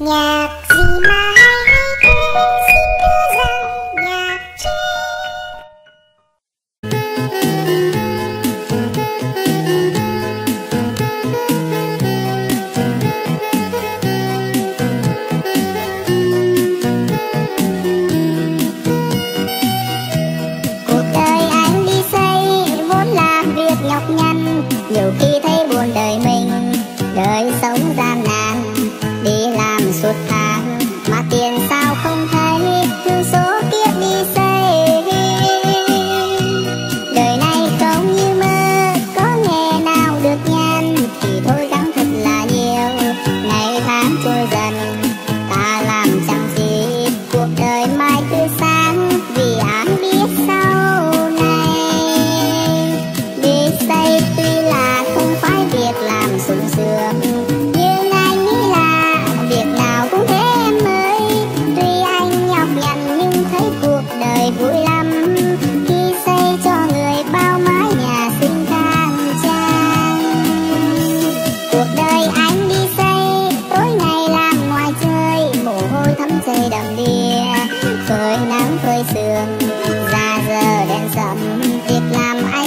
Nhạc đường. Ra giờ đèn sầm Việc làm anh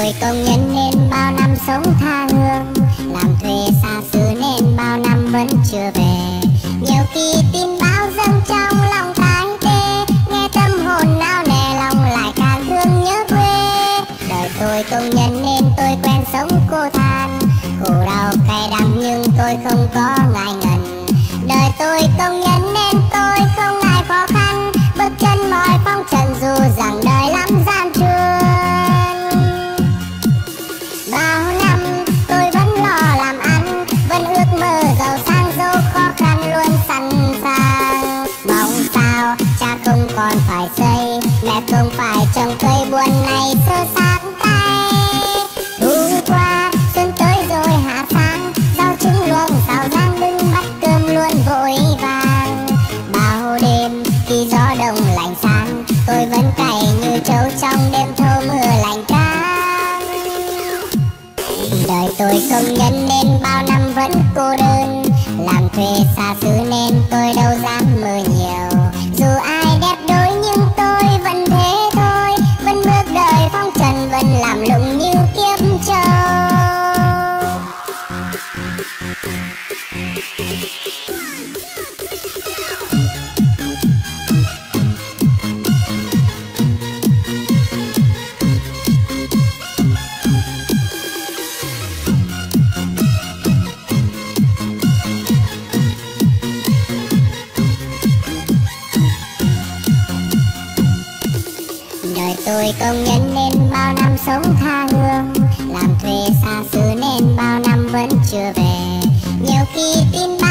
rồi công nhân nên bao năm sống tha hương. Làm thuê xa xứ nên bao năm vẫn chưa về. Nhiều khi tin báo dâng trong lòng tái tê nghe tâm hồn nao nè lòng lại càng thương nhớ quê. Đời tôi công nhân nên tôi quen sống cô than. Khổ đau cay đắng nhưng tôi không vội vàng bao đêm khi gió đông lạnh sáng, tôi vẫn cày như trâu trong đêm thơ mưa lạnh cát. đời tôi công nhân nên bao năm vẫn cô đơn. Tôi công nhân nên bao năm sống tha hương. Làm thuê xa xứ nên bao năm vẫn chưa về. Nhiều khi tin bao